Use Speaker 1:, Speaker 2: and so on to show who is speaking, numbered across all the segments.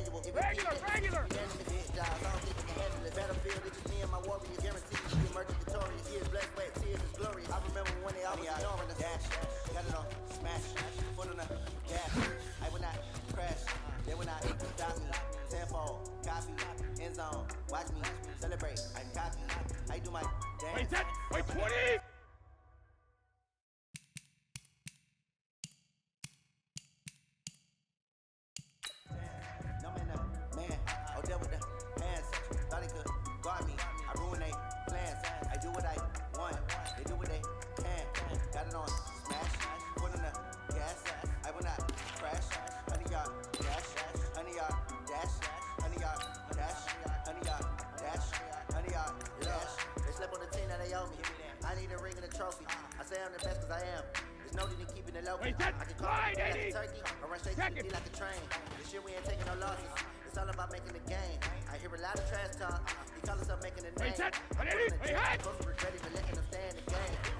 Speaker 1: Regular, regular.
Speaker 2: Battlefield, it's me and my warriors. Guaranteed to emerge victorious. Years blessed, wet tears is glorious. I remember when they always ignoring us. Dash, got it on, smash, foot on gas. I will not crash, they will not stop me. Tenfold, copy, end zone, watch me celebrate. I copy, I do my dance.
Speaker 1: Wait, set. Wait, 20.
Speaker 2: Say I'm the best cause I am. There's no need in keeping it low.
Speaker 1: Wait,
Speaker 2: I can call
Speaker 1: Wide,
Speaker 2: it like a turkey. I run straight to the. Like a train. This year we ain't taking no losses. It's all about making the game. I hear a lot of trash talk. He call himself making a name.
Speaker 1: Wait, Wait, Eddie. Wait,
Speaker 2: check.
Speaker 1: hot.
Speaker 2: Supposed to regret even letting them stay in the game.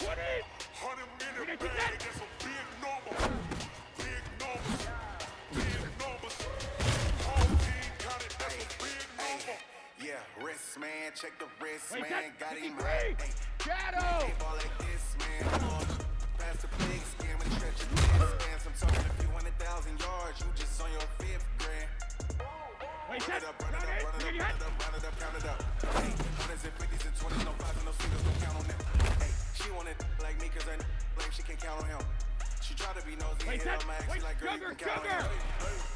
Speaker 3: 100 minute bag some big numbers. Big
Speaker 4: numbers.
Speaker 3: Big numbers. Whole team got it.
Speaker 5: Yeah, wrist man. Check the wrist man. Got him right.
Speaker 1: Shadow.
Speaker 5: Ball like this man. Pass the big scam and stretch your pants. I'm talking a few hundred thousand yards. You just on your fifth grand.
Speaker 1: Wait,
Speaker 5: run it up, run it up, run it up, run it up, run it up, count it up. Hundreds like me cause I blame she can't count on him. She tried to be nosy,
Speaker 1: Wait,
Speaker 5: hit on my ex, she like girl, you
Speaker 1: sugar,
Speaker 5: can count
Speaker 1: sugar.
Speaker 5: on him.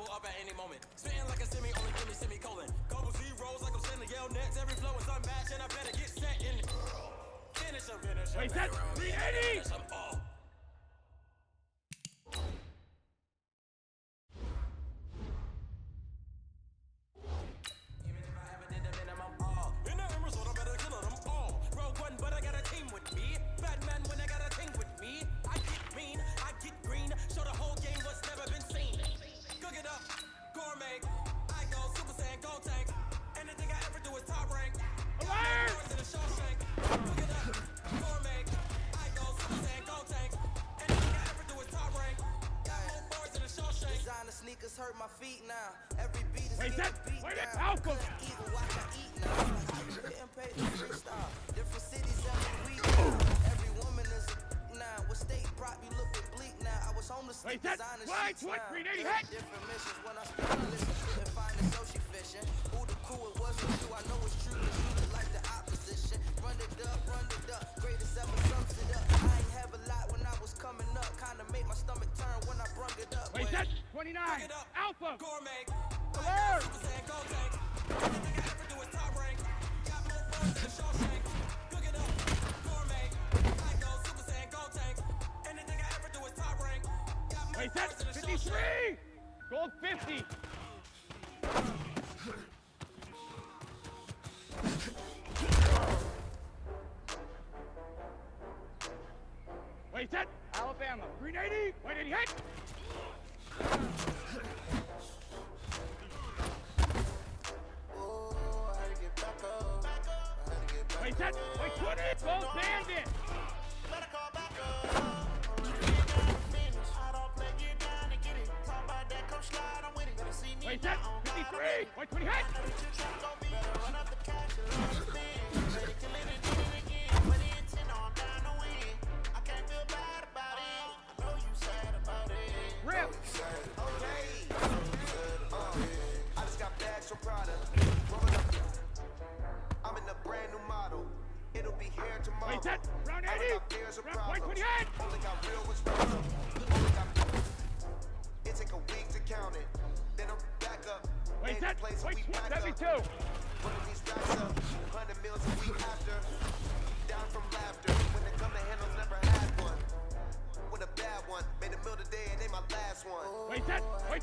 Speaker 6: double up at any moment. Spitting like a semi, only give me semicolon. Couple zeros like I'm sending yell next. Every flow is unmatched, and I better get set in. Finish him, finish him.
Speaker 7: Wait,
Speaker 6: that's the
Speaker 8: 80! Be getting paid to freestyle. Different cities every week state looking bleak now? I was homeless.
Speaker 7: Wait, that-
Speaker 8: sheets
Speaker 7: what,
Speaker 8: now.
Speaker 7: 380
Speaker 8: Different- Different missions when I find it, so she fishing. Who the crew it wasn't you. I know it's true. You like the opposition. Run up, run up. I have a when I was coming up. Kinda made my stomach turn when I brung it up.
Speaker 7: Wait, set. 29.
Speaker 6: Cook it up.
Speaker 7: Alpha.
Speaker 6: Gourmet.
Speaker 7: Wait,
Speaker 6: Shawshank.
Speaker 7: 53. Gold 50. Wait, set. Alabama. 380. 180 hit. Set. Wait, 20. Gold bandit. Wait, set. 53. Wait, 20
Speaker 1: It'll be here tomorrow.
Speaker 7: Wait, set. Round 80.
Speaker 1: got beers
Speaker 7: Round- Wait, 20
Speaker 1: Only got real ones problem. Only got. It take a week to count it. Then I'm back up.
Speaker 7: Wait, set. Wait,
Speaker 1: we back up.
Speaker 7: 72.
Speaker 1: Running these racks up. 100 meals a week after. Down from laughter. When they come to handles, never had one. With a bad one. Made a meal today and ain't my last one.
Speaker 7: Wait, set. Wait,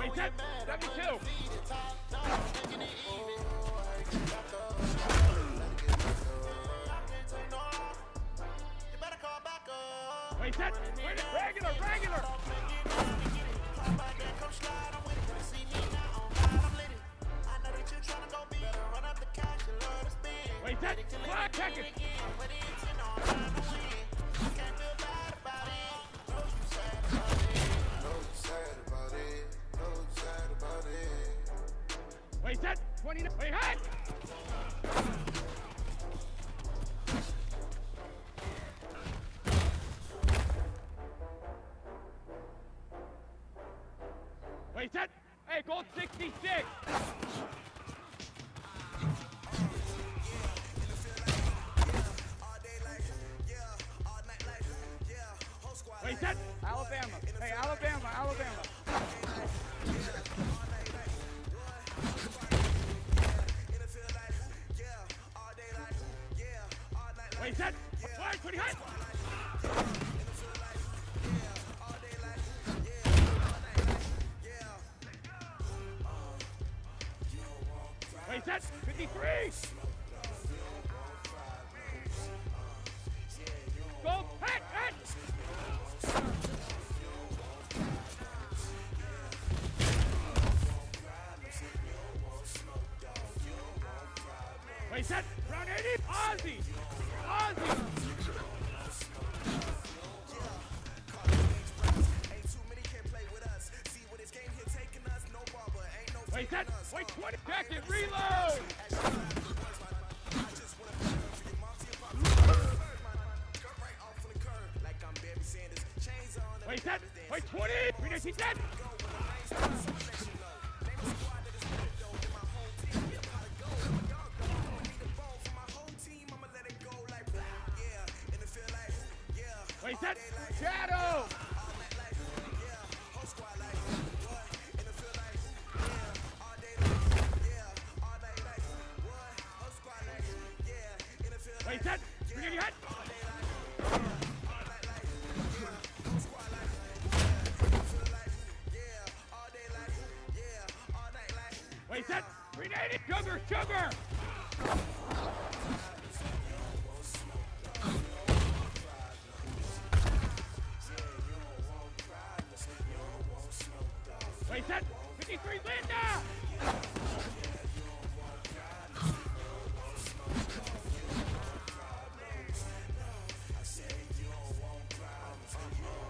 Speaker 7: Wait, set. 72. Wait, set. Wait, regular, regular. I'm waiting to see me now. I'm lit. That go be run up the cash and learn. Wait, set. Slide, check Wait, set. Alabama. Hey, Alabama, Alabama. Wait, set. Wait, 20 hit. Wait, set. 53.
Speaker 9: Cut right off on the curb like I'm Barry Sanders. Chains on.
Speaker 1: Wait, that. Wait, 20. 390 dead.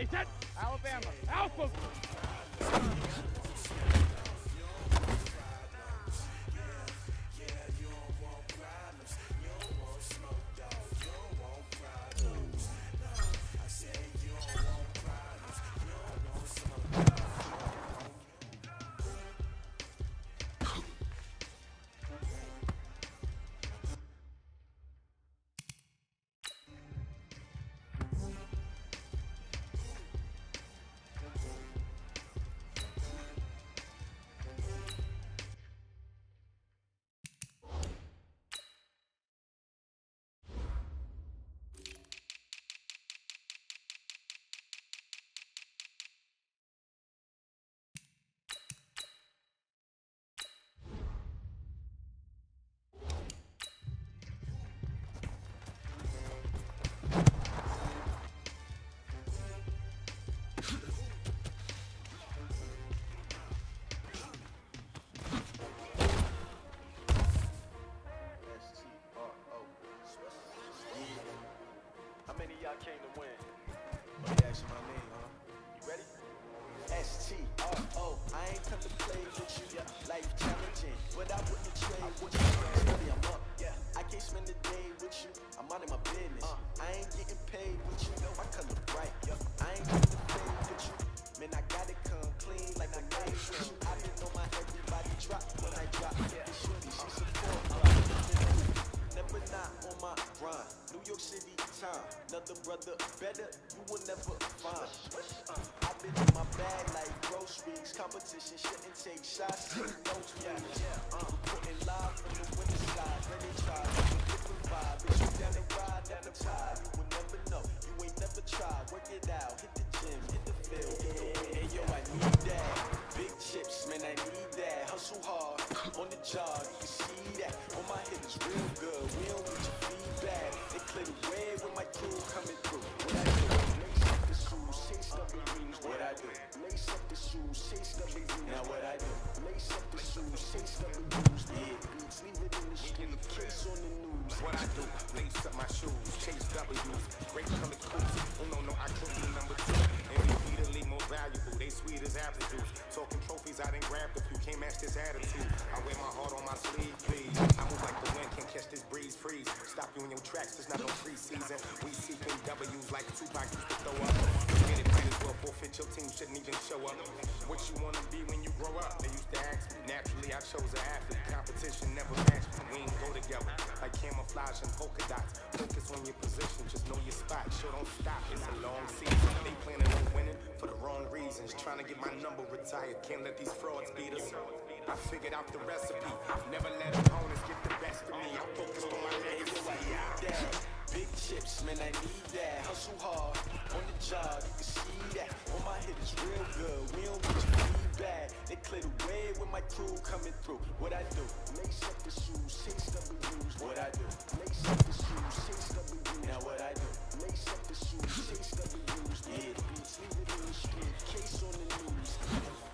Speaker 1: Wait, that. Alabama. Alpha.
Speaker 10: Came to win?
Speaker 9: That's my name, huh?
Speaker 10: You ready?
Speaker 9: S-T-R-O. I ain't come to play with you. Yeah. Life challenging, but I wouldn't trade with you. Study, I'm up. Yeah. I can't spend the day with you. I'm out of my business. I ain't getting paid with you. No, I color bright. Yeah. I ain't come to paid with you. Man, I gotta come clean like I made with you. I didn't know my everybody drop when I drop. Yeah. This shorty, she support. Uh, Never not on my grind. New York City time. Another brother better, you will never find. I've been in my bag like groceries. Competition shouldn't take shots. Take notes, please. Uh, putting live from the winter side. When they try, different vibe. Bitch, you down the ride, down the tide. You will never know. You ain't never tried. Work it out. Hit the gym, hit the field, hit the. Hey yo, I need that. Big chips, man, I need that. Hustle hard on the job. You can see that. On my hit is real good. We don't need your feedback. They clear with my crew coming through. What I do? Lace up the shoes, chase the rings. What I do? Lace up the shoes, chase the rings. Now what I do? Lace up the shoes, chase the rings.
Speaker 11: Show up. What you wanna be when you grow up? They used to ask me. Naturally, I chose an athlete. Competition never matched me. We ain't go together like camouflage and polka dots. Focus on your position, just know your spot. Sure, don't stop. It's a long season. They planning on winning for the wrong reasons. Trying to get my number retired. Can't let these frauds beat us. I figured out the recipe. Never let opponents get the best of me. I'm focused on my legacy.
Speaker 9: that. Big chips, man, I need that. Hustle hard on the job, you can see that. On my hit is real good, we don't get your feedback. They clear the way with my crew coming through. What I do? Lace up the shoes, chase W's. What I do? Lace up the shoes, chase W's. Now what I do? Lace up the shoes, chase W's. Yeah, beats, leave it in the street, case on the news.